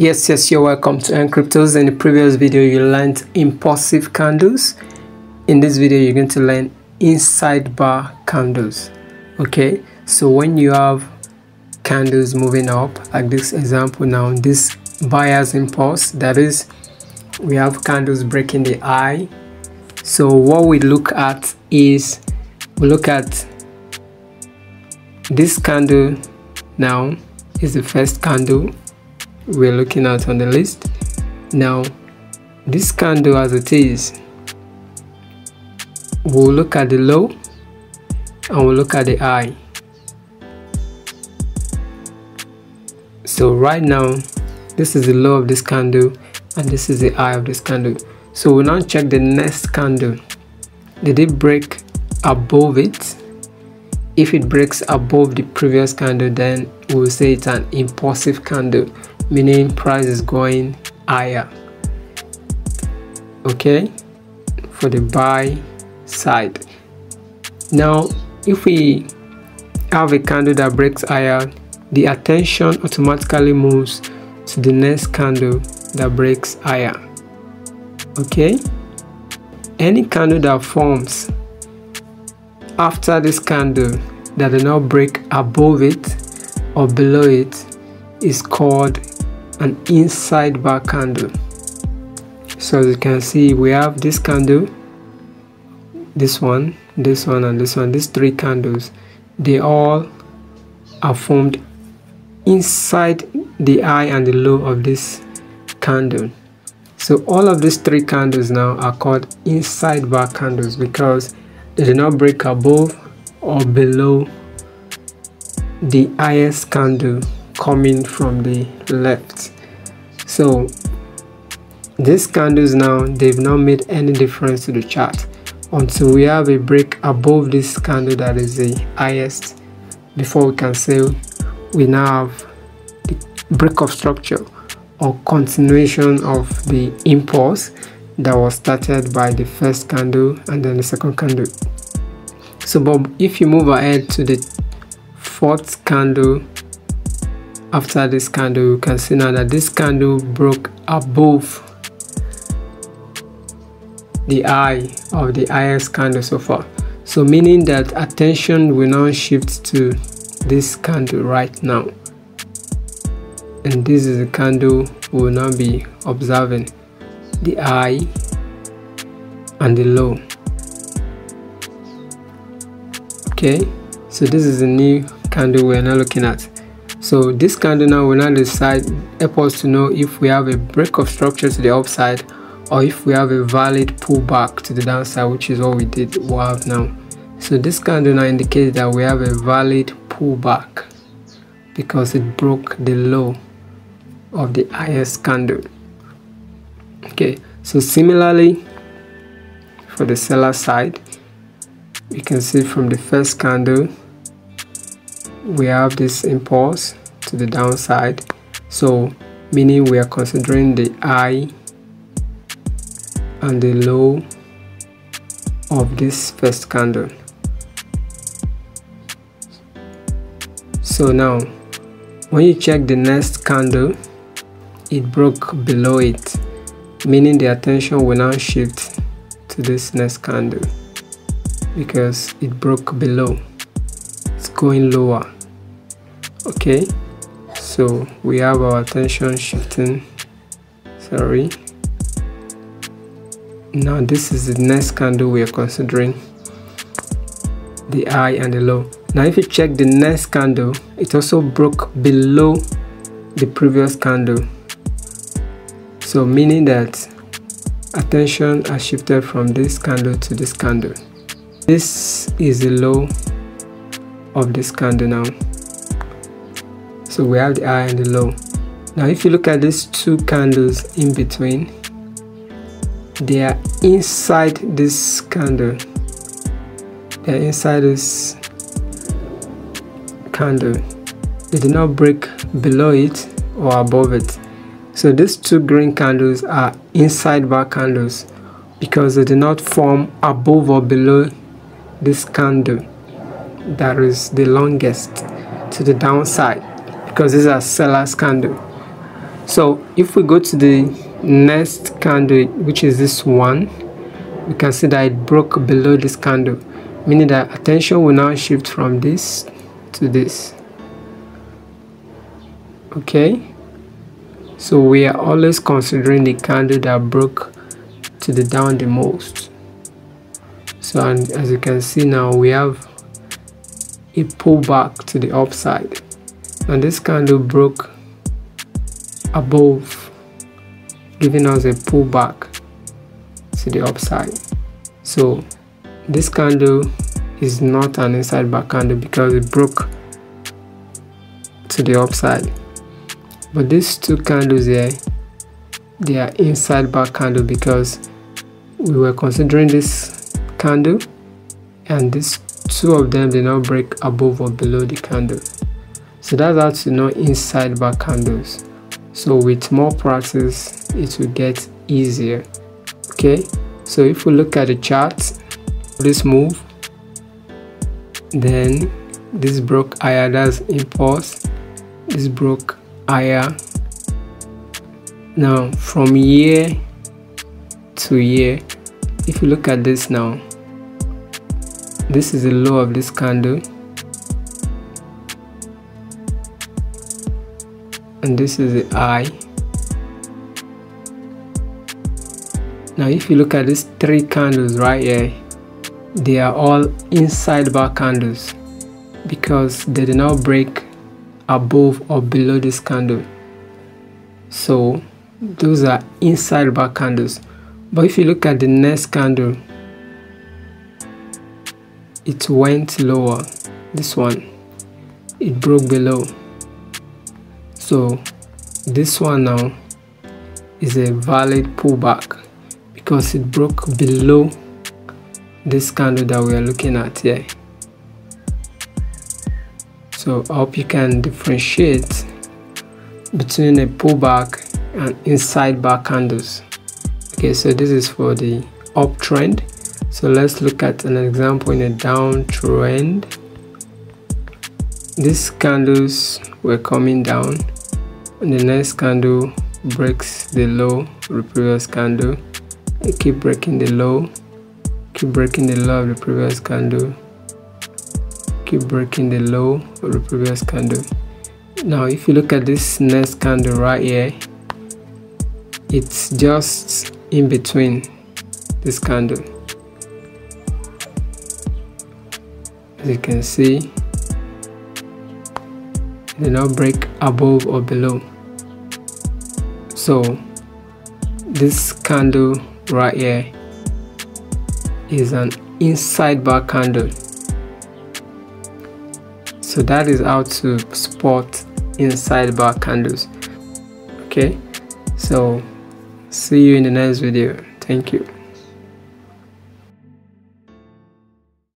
Yes, yes, you're welcome to Earn Cryptoz. In the previous video, you learned impulsive candles. In this video, you're going to learn inside bar candles. Okay, so when you have candles moving up, like this example now, this buyer's impulse, that is, we have candles breaking the eye. So what we look at is, we look at this candle now is the first candle we're looking at on the list. Now this candle as it is we'll look at the low and we'll look at the high. So right now this is the low of this candle and this is the high of this candle. So we'll now check the next candle. Did it break above it? If it breaks above the previous candle then we'll say it's an impulsive candle meaning price is going higher. Okay? For the buy side. Now if we have a candle that breaks higher the attention automatically moves to the next candle that breaks higher. Okay? Any candle that forms after this candle that do not break above it or below it is called an inside bar candle. So as you can see we have this candle this one this one and this one. These three candles they all are formed inside the high and the low of this candle. So all of these three candles now are called inside bar candles because they do not break above or below the highest candle coming from the left. So these candles now they've not made any difference to the chart until we have a break above this candle that is the highest. Before we can say we now have the break of structure or continuation of the impulse that was started by the first candle and then the second candle. So but if you move ahead to the fourth candle after this candle you can see now that this candle broke above the eye of the highest candle so far. So meaning that attention will now shift to this candle right now. And this is the candle we will now be observing the high and the low. Okay? So this is a new candle we're now looking at so this candle now will now decide help us to know if we have a break of structure to the upside or if we have a valid pullback to the downside which is what we did we have now. So this candle now indicates that we have a valid pullback because it broke the low of the highest candle. Okay so similarly for the seller side we can see from the first candle we have this impulse to the downside. So meaning we are considering the high and the low of this first candle. So now when you check the next candle it broke below it meaning the attention will now shift to this next candle because it broke below. It's going lower okay so we have our attention shifting. Sorry. Now this is the next candle we are considering. The high and the low. Now if you check the next candle it also broke below the previous candle. So meaning that attention has shifted from this candle to this candle. This is the low of this candle now so we have the high and the low now if you look at these two candles in between they are inside this candle. They are inside this candle. They do not break below it or above it. So these two green candles are inside bar candles because they do not form above or below this candle that is the longest to the downside because these are seller's candle. So if we go to the next candle which is this one we can see that it broke below this candle meaning that attention will now shift from this to this. Okay? So we are always considering the candle that broke to the down the most. So and as you can see now we have a pullback to the upside and this candle broke above giving us a pullback to the upside. So this candle is not an inside bar candle because it broke to the upside. But these two candles here they are inside bar candle because we were considering this candle and these two of them did not break above or below the candle so that's how to know inside bar candles. So with more practice it will get easier. Okay? So if we look at the chart this move then this broke higher that's impulse. This broke higher. Now from year to year if you look at this now this is the low of this candle and this is the eye. Now if you look at these three candles right here they are all inside bar candles because they did not break above or below this candle. So those are inside bar candles. But if you look at the next candle it went lower this one. It broke below so this one now is a valid pullback because it broke below this candle that we are looking at here. So I hope you can differentiate between a pullback and inside bar candles. Okay so this is for the uptrend. So let's look at an example in a downtrend. These candles were coming down the next candle breaks the low the previous candle I keep breaking the low keep breaking the low of the previous candle keep breaking the low of the previous candle now if you look at this next candle right here it's just in between this candle as you can see do not break above or below. So this candle right here is an inside bar candle. So that is how to spot inside bar candles. Okay? So see you in the next video. Thank you